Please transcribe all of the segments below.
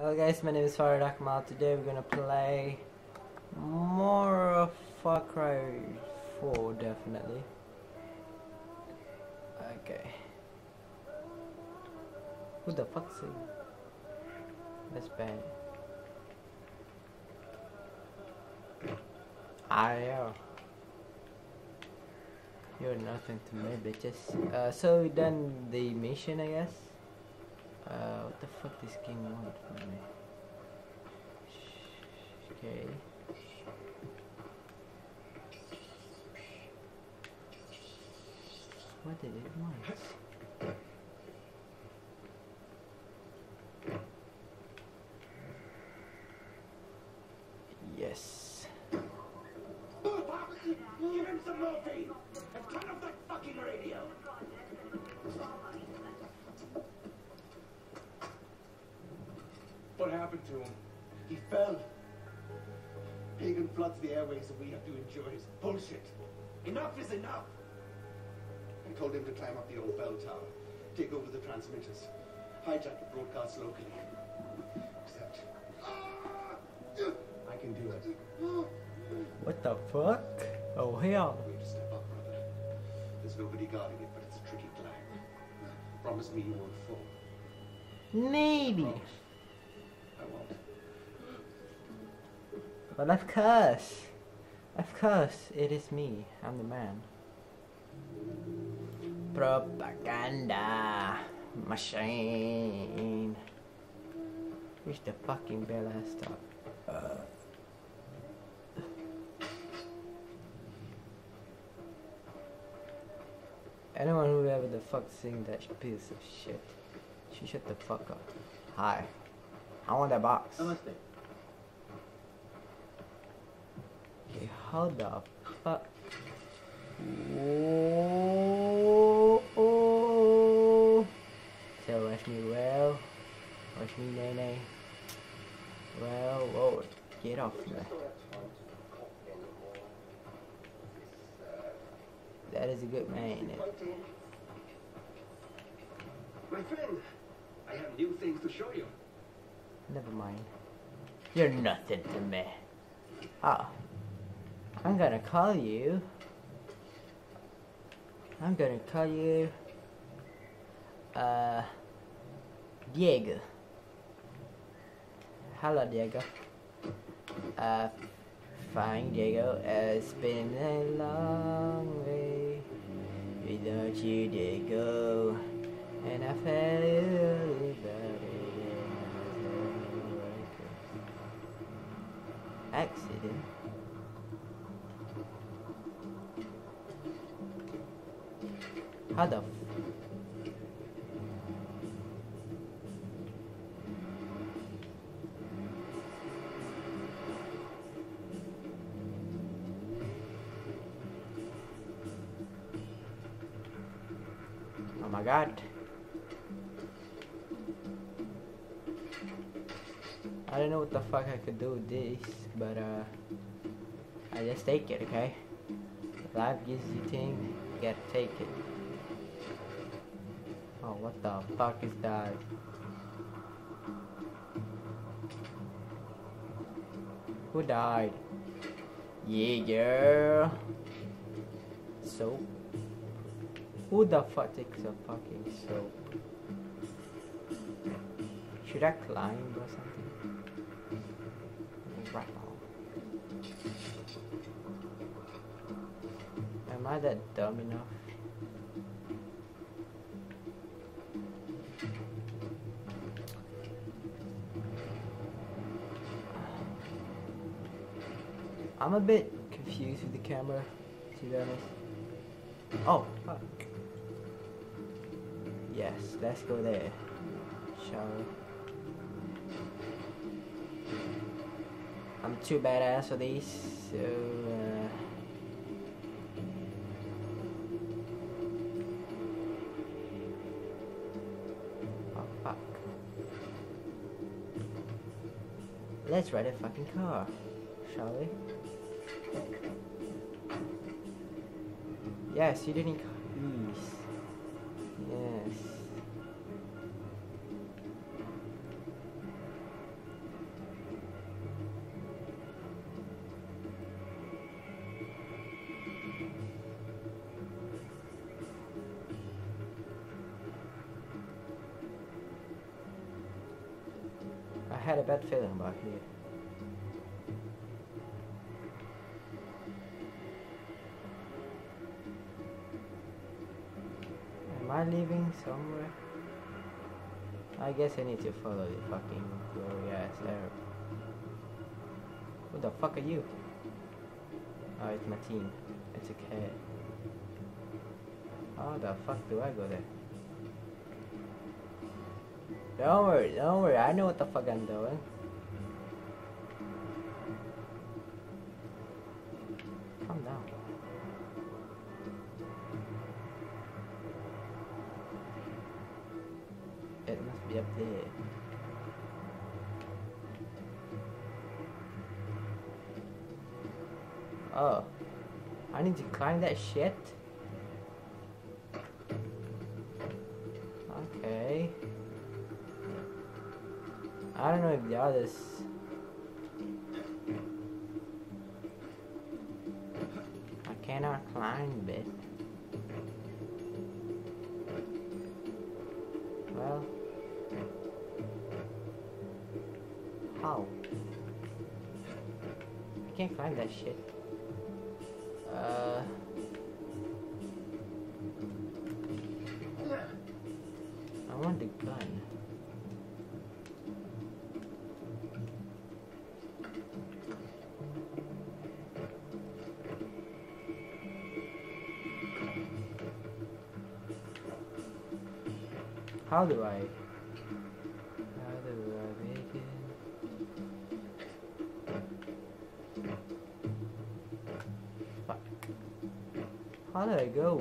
Hello guys, my name is Farid Akmal. Today we're gonna play more of Far Cry 4, definitely. Okay. Who the fuck's it? That's bad. I know. You're nothing to me, bitches. Uh, so we done the mission, I guess. Uh, what the fuck this game want from me? Okay. What did it want? Yes. What happened to him? He fell. Pagan floods the airways and we have to endure his bullshit. Enough is enough. I told him to climb up the old bell tower, take over the transmitters, hijack the broadcast locally. Except... I can do it. What the fuck? Oh hell. We have to step up, brother. There's nobody guarding it, but it's a tricky climb. Promise me you won't fall. Maybe. Promise. But of course. Of course, it is me. I'm the man. Propaganda machine. Wish the fucking bell has stopped. Uh. Anyone who ever the fuck sing that piece of shit, she shut the fuck up. Hi. I want that box. Namaste. Okay, how the fuck? Whoa, oh. So watch me well, watch me nay nay. Well, whoa, get off me. That is a good man. ain't it? My friend, I have new things to show you. Never mind. You're nothing to me. Oh. I'm gonna call you. I'm gonna call you. Uh. Diego. Hello, Diego. Uh. Fine, Diego. It's been a long way without you, Diego. And I felt really bad. Accident. F- Oh my god. I don't know what the fuck I could do with this, but uh, I just take it, okay? If life gives you things, you gotta take it. Oh, what the fuck is that? Who died? Yeah, girl. Soap. Who the fuck takes a fucking soap? Should I climb or something? Right now. Am I that dumb enough? I'm a bit confused with the camera, to be honest. Oh, fuck. Yes, let's go there. Shall we? I'm too badass for these, so uh, Oh fuck. Let's ride a fucking car, shall we? Yes, you didn't Am I leaving somewhere? I guess I need to follow the fucking glory ass arrow. Who the fuck are you? Oh, it's my team. It's okay. How the fuck do I go there? Don't worry, don't worry. I know what the fuck I'm doing. Climb that shit? Okay. I don't know if the others. I cannot climb it. Well. How? I can't climb that shit. How do I? How do I begin? Fuck. How do I go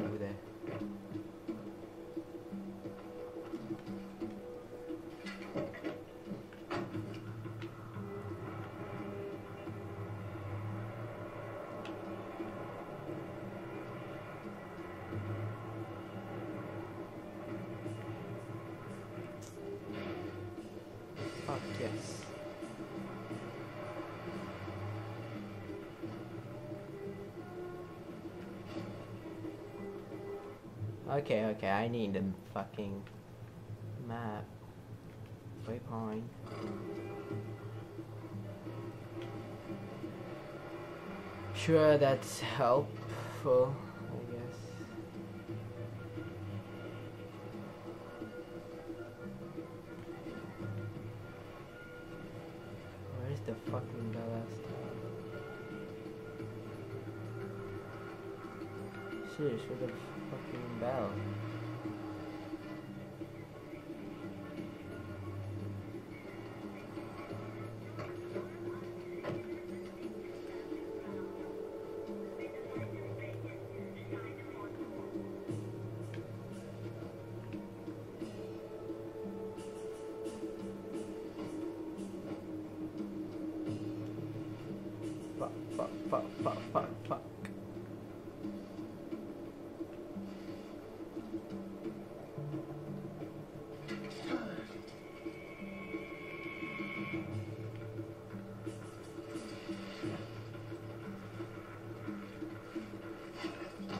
Okay, okay, I need a fucking map. Waypoint. Sure, that's helpful, Where the fucking bell?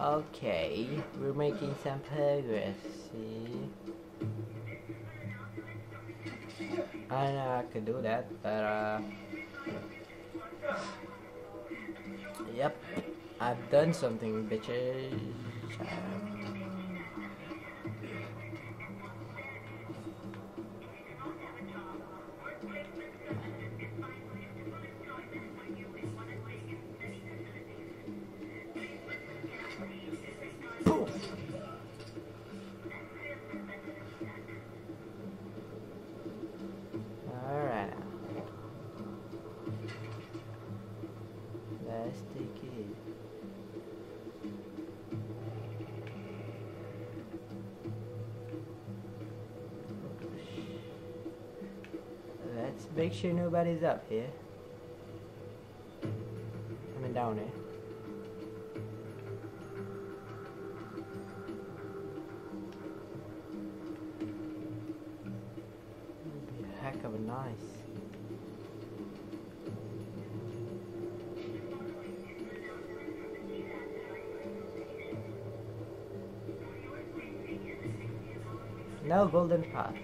Okay, we're making some progress, see? I know I could do that, but uh... Yep, I've done something, bitches. Boom. Sure nobody's up here. Coming down here. Would be a heck of a nice. No golden path.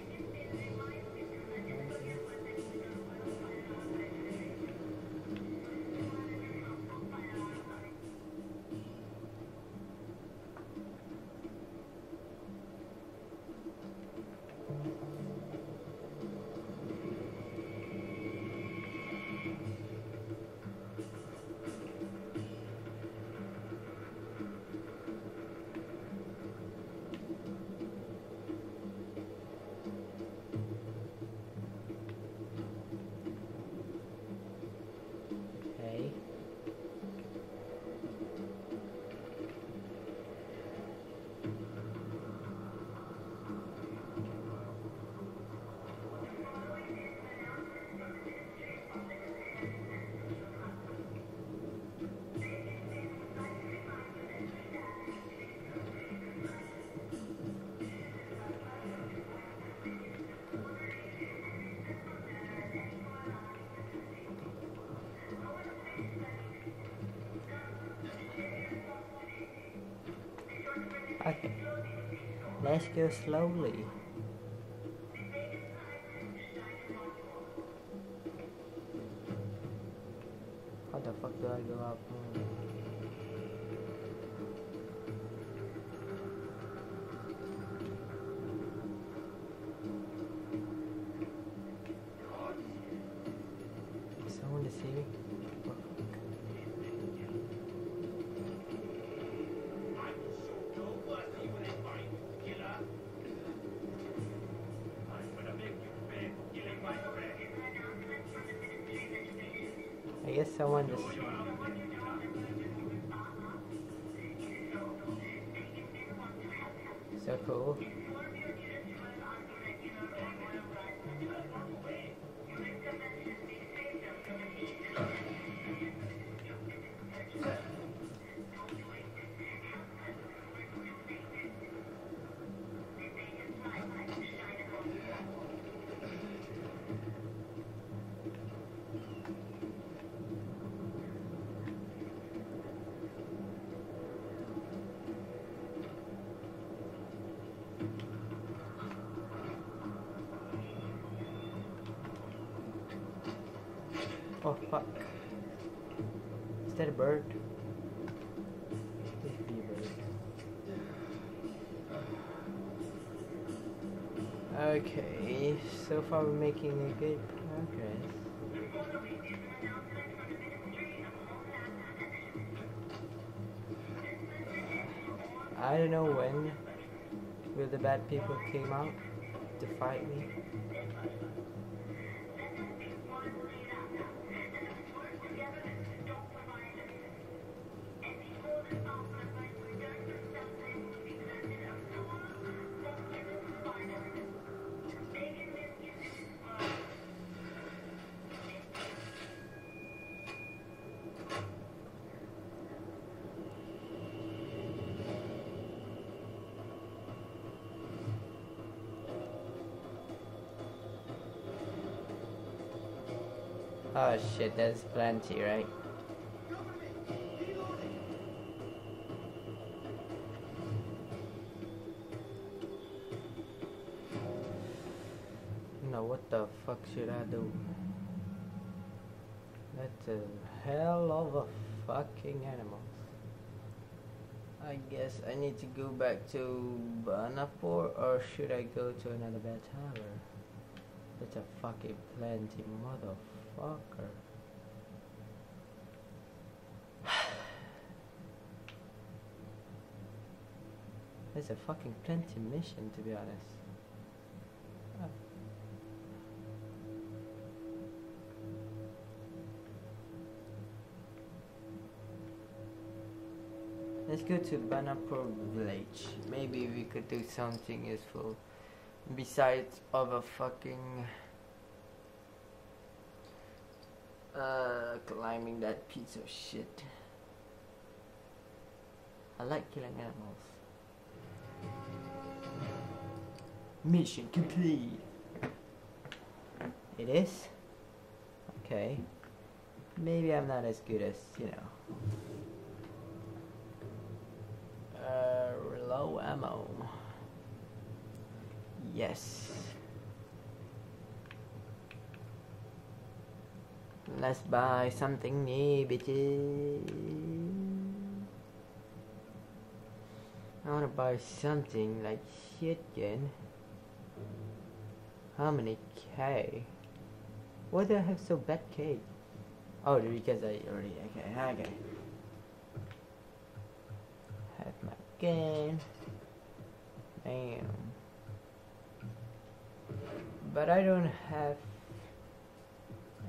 Okay. Let's go slowly. Someone just. Oh fuck. Is that a bird? A bird. Okay, so far we're making a good progress. I don't know when will the bad people came out to fight me. Oh shit, there's plenty, right? Now what the fuck should I do? That's a hell of a fucking animal. I guess I need to go back to Banapur or should I go to another bad tower? That's a fucking plenty motherfucker. That's a fucking plenty mission to be honest. Let's go to Banapur village. Maybe we could do something useful besides a fucking uh climbing that piece of shit. I like killing animals. Mission complete. It is? Okay. Maybe I'm not as good as, you know. Uh, low ammo. Yes. Let's buy something new, bitches. I wanna buy something like shit again. How many K? Why do I have so bad K? Oh, because I already okay, okay. Have my gun. Damn. But I don't have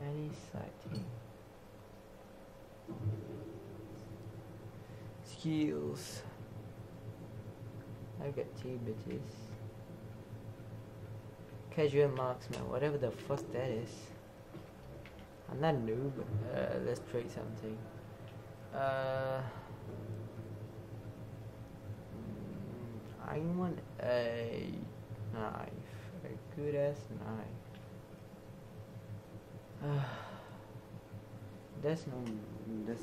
any sighting. Skills. I got two bitches. Casual marksman, whatever the fuck that is. I'm not noob. Uh, let's trade something. Uh, mm, I want a knife, a good ass knife. Ah. There's no. This.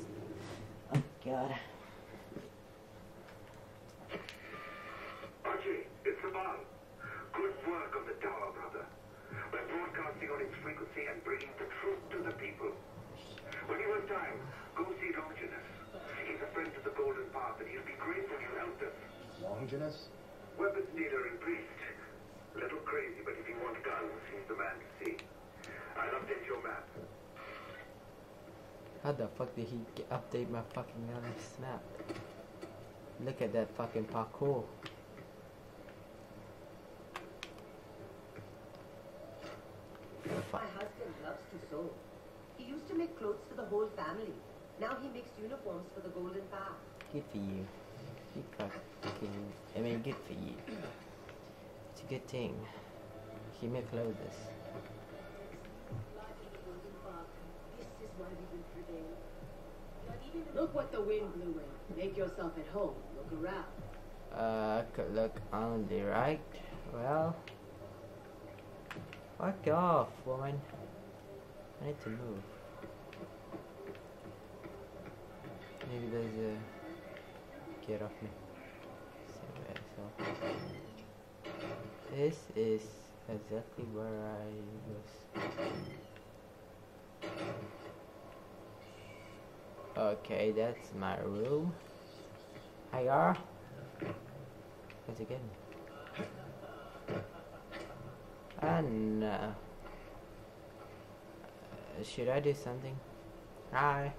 Oh God. Ajay, it's Sabal. Good work on the tower, brother. We're broadcasting on its frequency and bringing the truth to the people. When you have time, go see Longinus. He's a friend of the Golden Path, and he'll be grateful you helped us. Longinus? How the fuck did he get, update my fucking snap? Look at that fucking parkour. My husband loves to sew. He used to make clothes for the whole family. Now he makes uniforms for the Golden Path. Good for you. Good fucking. I mean, good for you. It's a good thing. He make clothes. Look what the wind blew in. Make yourself at home. Look around. Uh, could look on the right. Well, fuck off, woman. I need to move. Maybe there's a get off me. This is exactly where I was. Okay, that's my room. Hi. How's it going? And uh, should I do something? Hi.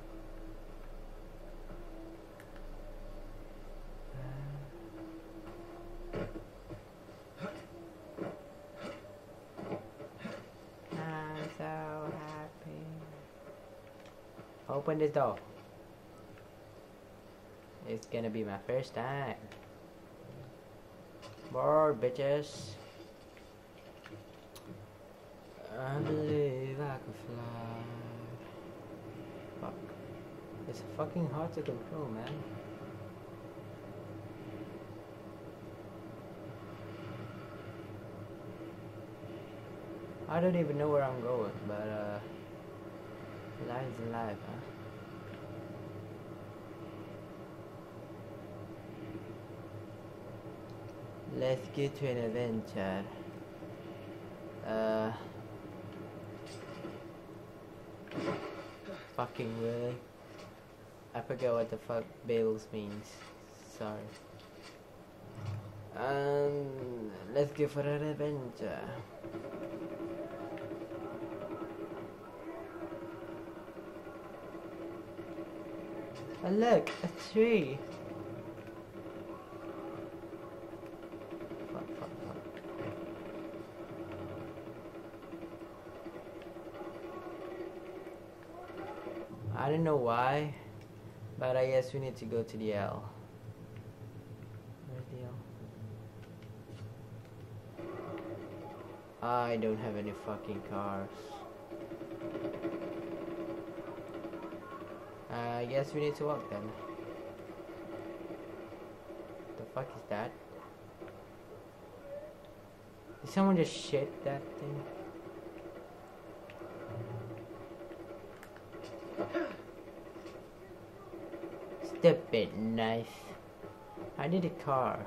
I'm so happy. Open this door. Gonna be my first time. More bitches. I believe I can fly. Fuck. It's fucking hard to control, man. I don't even know where I'm going, but uh, life is life, huh? Let's get to an adventure. Uh, fucking really? I forget what the fuck Bales means. Sorry. Um, let's go for an adventure. Oh look, a tree. Fuck, fuck, fuck. I don't know why, but I guess we need to go to the L. Where's the L? I don't have any fucking cars. Uh, I guess we need to walk then. The fuck is that? Did someone just shit that thing? Stupid knife. I need a car.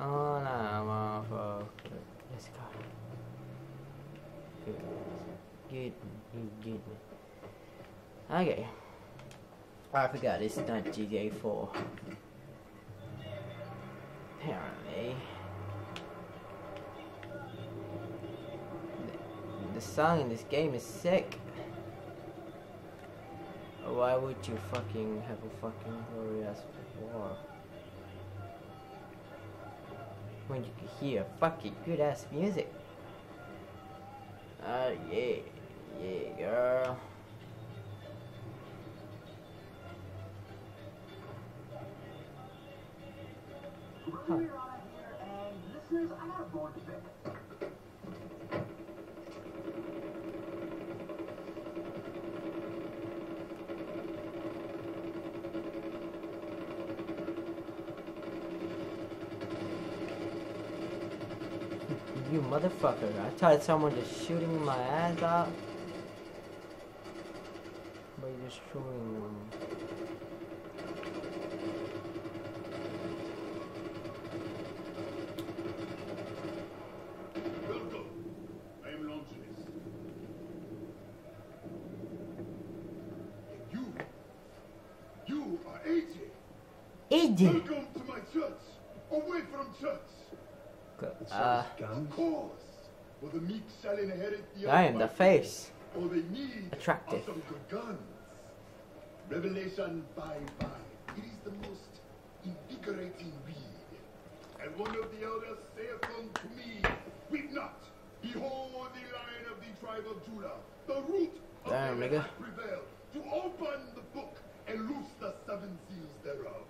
Oh no, motherfucker. Let's go. Good. Good. Good. Good. Okay. I forgot it's not GTA 4. Song in this game is sick. Why would you fucking have a fucking glorious war? When you can hear fucking good ass music. Ah, yeah. Yeah, girl. Huh. motherfucker. I tried someone just shooting my ass out. But you're just shooting. Welcome. I'm Longinus. And you. You are Ajay. Ajay. Welcome. Damn, earth the by face. All they need Attractive. are some good guns. Revelation 5 5. It is the most invigorating read. And one of the elders saith unto me, Weep not. Behold the lion of the tribe of Judah, the root of Damn, David nigga. hath prevailed, to open the book and loose the seven seals thereof.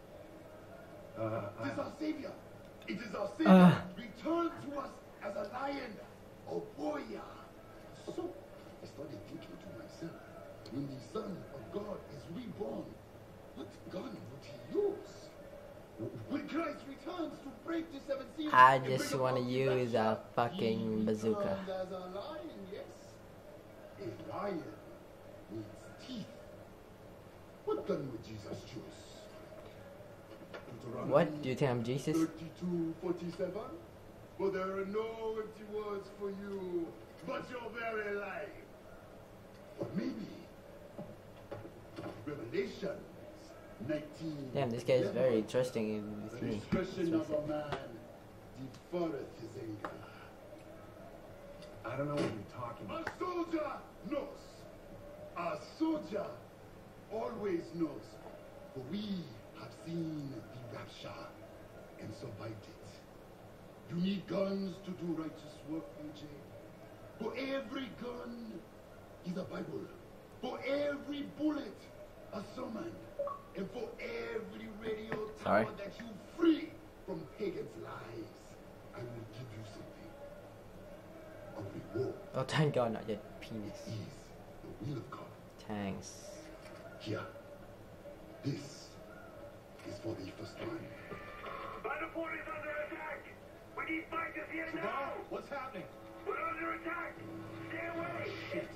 Uh, It is our Savior. It is our Savior. Uh. Return to us as a lion, a warrior. So, I started thinking to myself, when the Son of God is reborn, what gun would he use? When Christ returns to break the seven seals, I just wanna use a fucking bazooka. As a lion, yes. A lion needs teeth. What gun would Jesus choose? What? Do you think I'm Jesus? 3247? But there are no empty words for you, but your very life. Or maybe Revelations 19. Damn, this guy is very interesting with The me. discretion of a man deferreth his anger. I don't know what you're talking about. A soldier knows. A soldier always knows. For we have seen the rapture and survived it. You need guns to do righteous work, Ajay. For every gun is a Bible. For every bullet, a sermon. And for every radio Sorry. tower that you free from Pagan's lies, I will give you something. A reward Oh, thank God, not yet. Penis. is the will of God. Thanks. Here. This is for the first time. Banapur is under attack! We need fighters here now! What's happening? We're under attack! Stay away! Shit.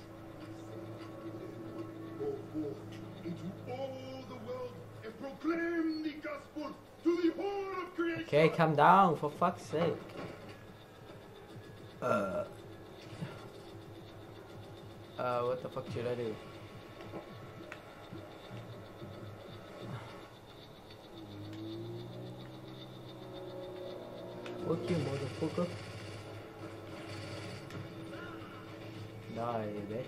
Go forth into all the world and proclaim the gospel to the whole of creation. Okay, calm down, for fuck's sake. Uh. Uh, what the fuck should I do? Fuck you, motherfucker. Die, bitch.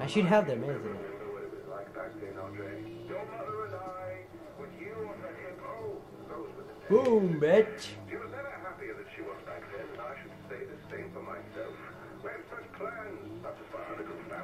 I should have them, isn't it? Remember what it was like back then, Andre? Your mother and I, with you on the hip, oh, those were the days. Boom, bitch. She was never happier than she was back then, and I should say the same for myself. We had such plans, not just for our little family.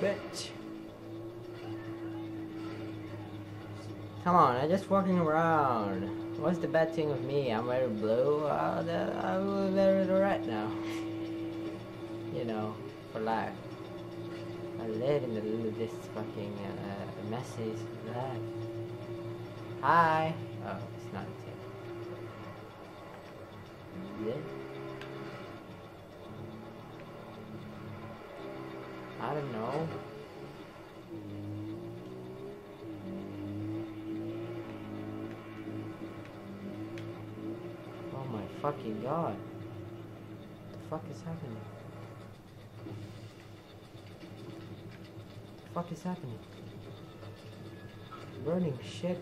bitch. Come on, I'm just walking around. What's the bad thing with me? I'm very blue. Uh, I'm very red now. you know, for life. I live in the middle of this fucking uh, messy life. Hi. Oh, it's not. Yeah. Don't know. Oh my fucking god. What the fuck is happening? The fuck is happening? Burning shit.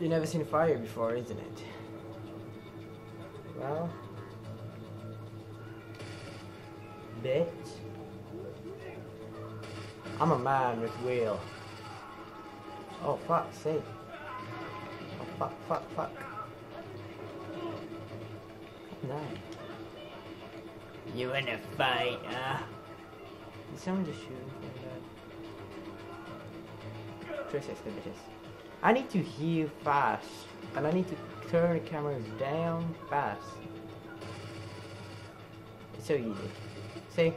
You never seen fire before, isn't it? Well, bitch. I'm a man with will. Oh fuck sake. Oh fuck, fuck, fuck. No. You wanna fight, huh? Did someone just shoot? Trace excavations. I need to heal fast. And I need to turn the cameras down fast. It's so easy. See?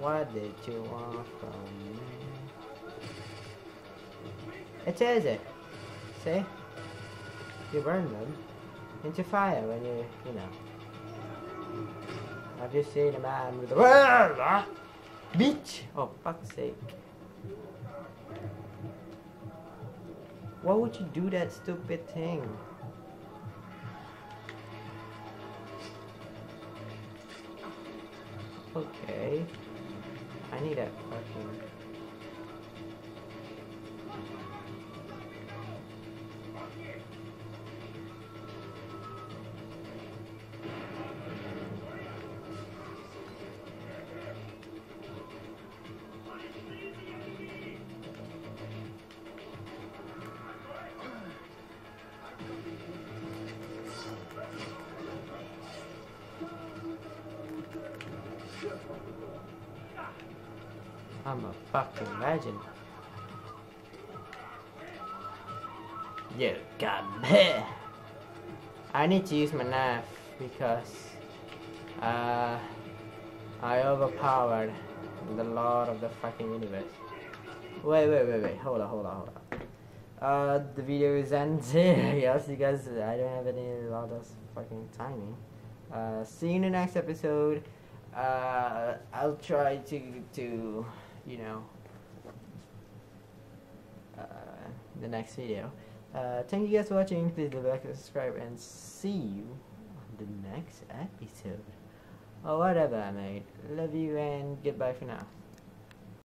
What did you want from me? It says it. See? You burn them into fire when you, you know. I've just seen a man with a bitch. Oh fuck's sake! Why would you do that stupid thing? Okay. I need that fucking. I'm a fucking legend. You got me. I need to use my knife because uh, I overpowered the Lord of the fucking universe. Wait, wait, wait, wait. Hold on, hold on, hold on. Uh, the video is ended yes, because I don't have any lot of fucking timing. Uh, see you in the next episode. Uh, I'll try to to you know uh, the next video. Uh, thank you guys for watching. Please leave a like and subscribe, and see you on the next episode or whatever, mate. Love you and goodbye for now.